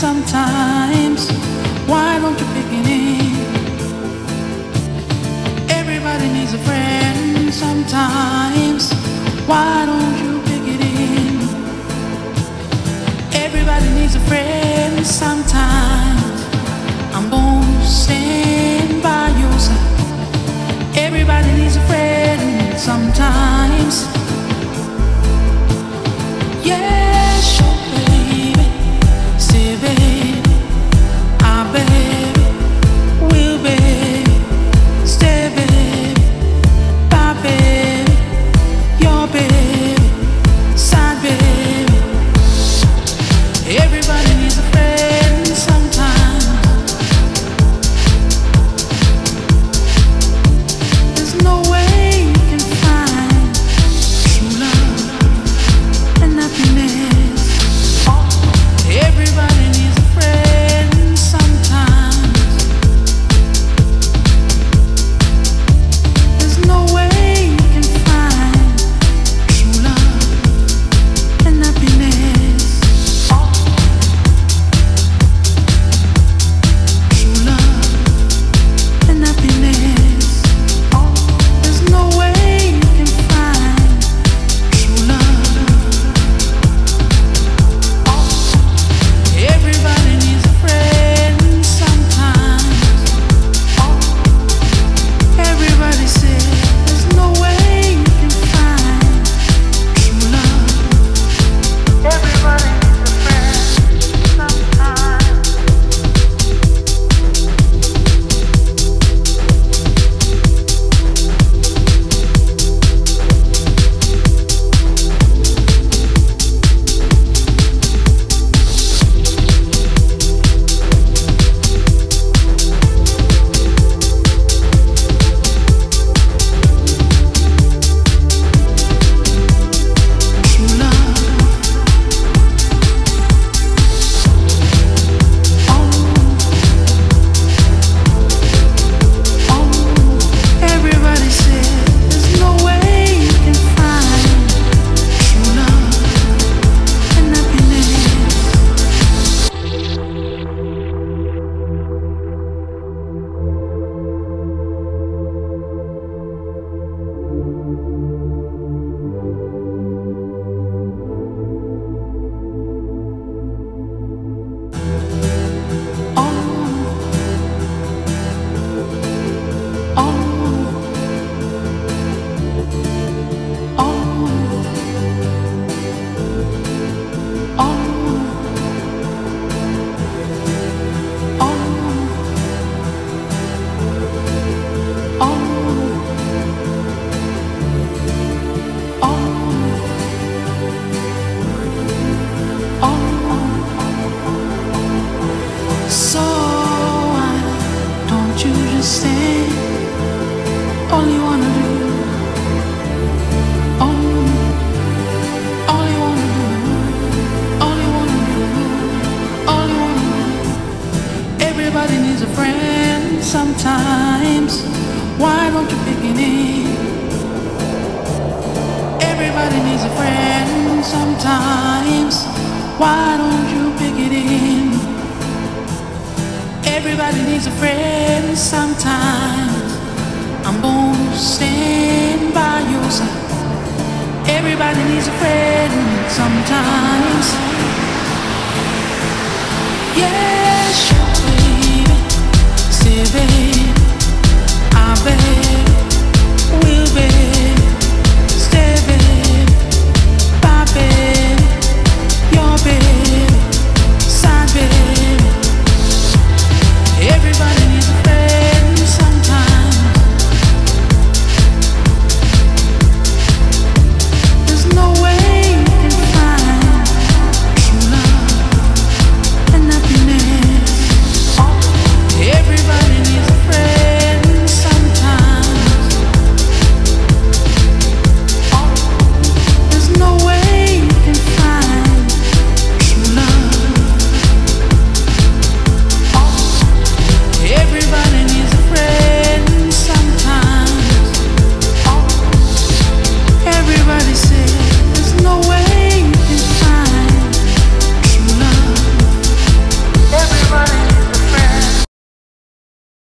sometimes. Why don't you pick an end? Everybody needs a friend sometimes. Why don't you pick it in? Everybody needs a friend sometimes. I'm gonna stand by your side. Everybody needs a friend sometimes. from the beginning. Everybody needs a friend sometimes. Why don't you pick it in? Everybody needs a friend sometimes. I'm gonna stand by your side. Everybody needs a friend sometimes. Yeah. baby.